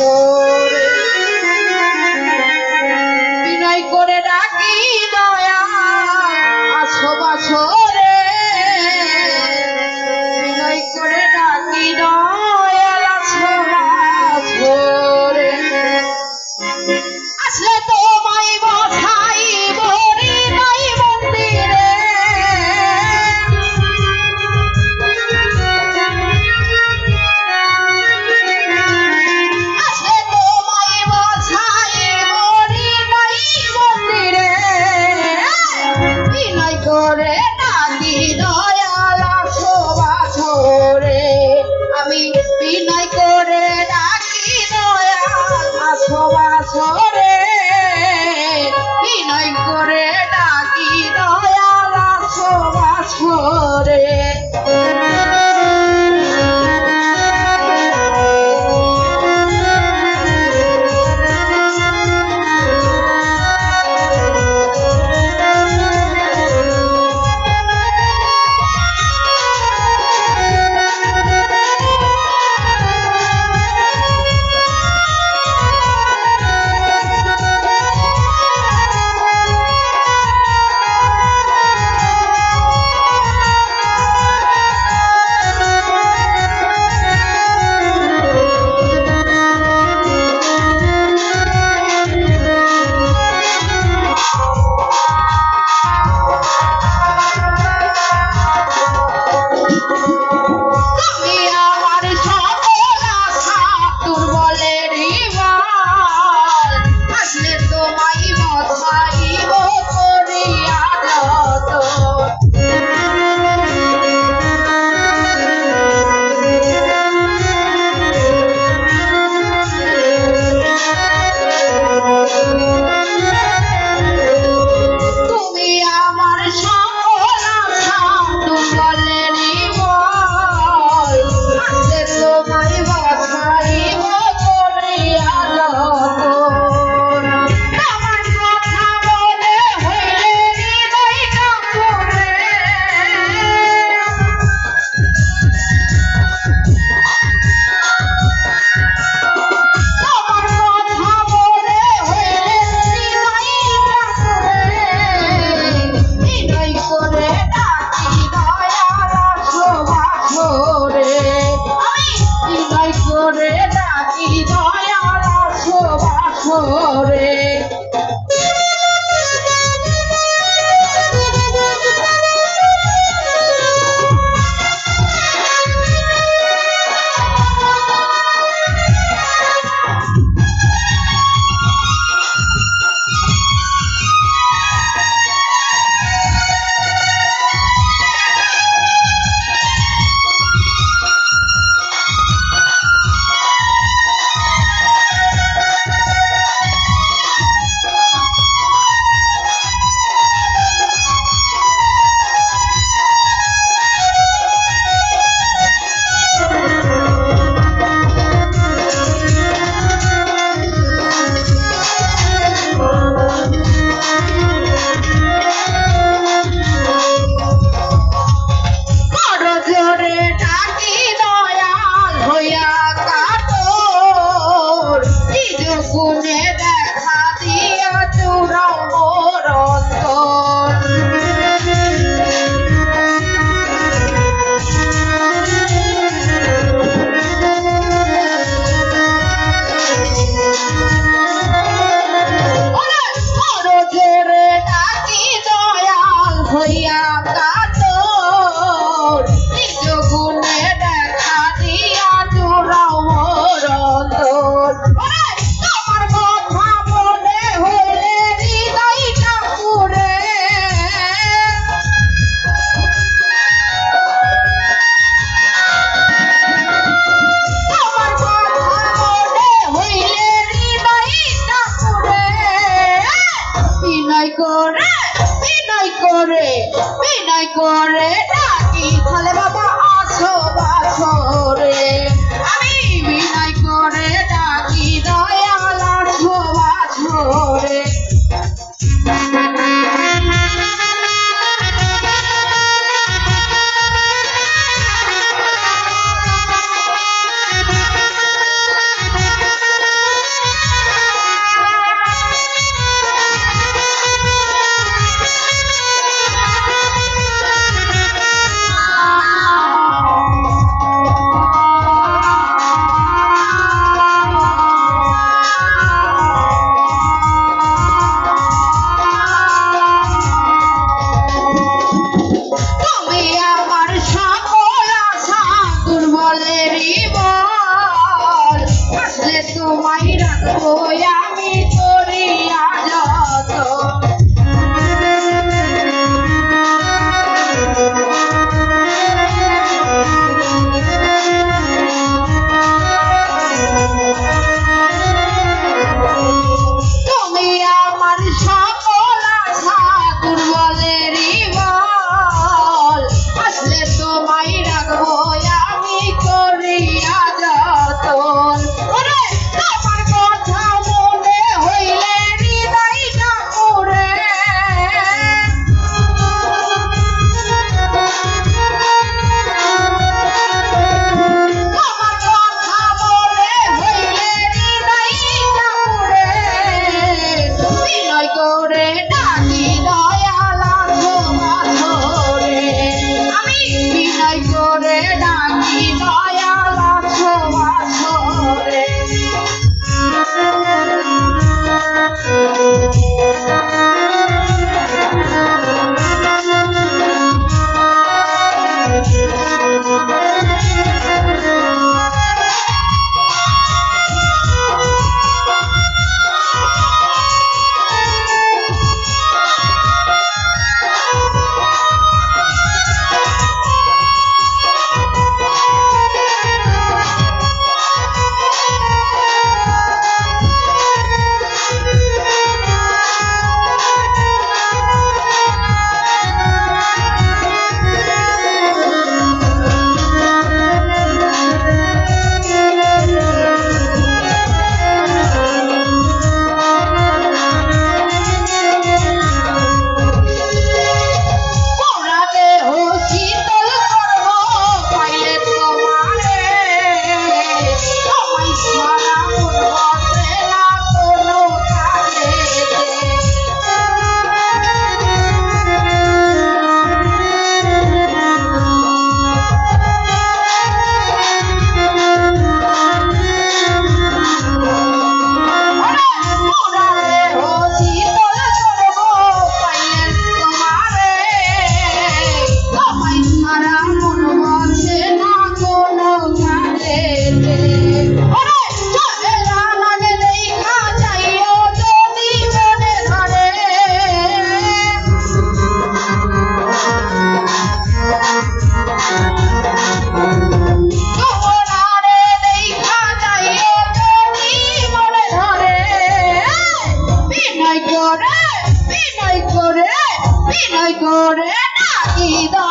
Lord. করে है। 你的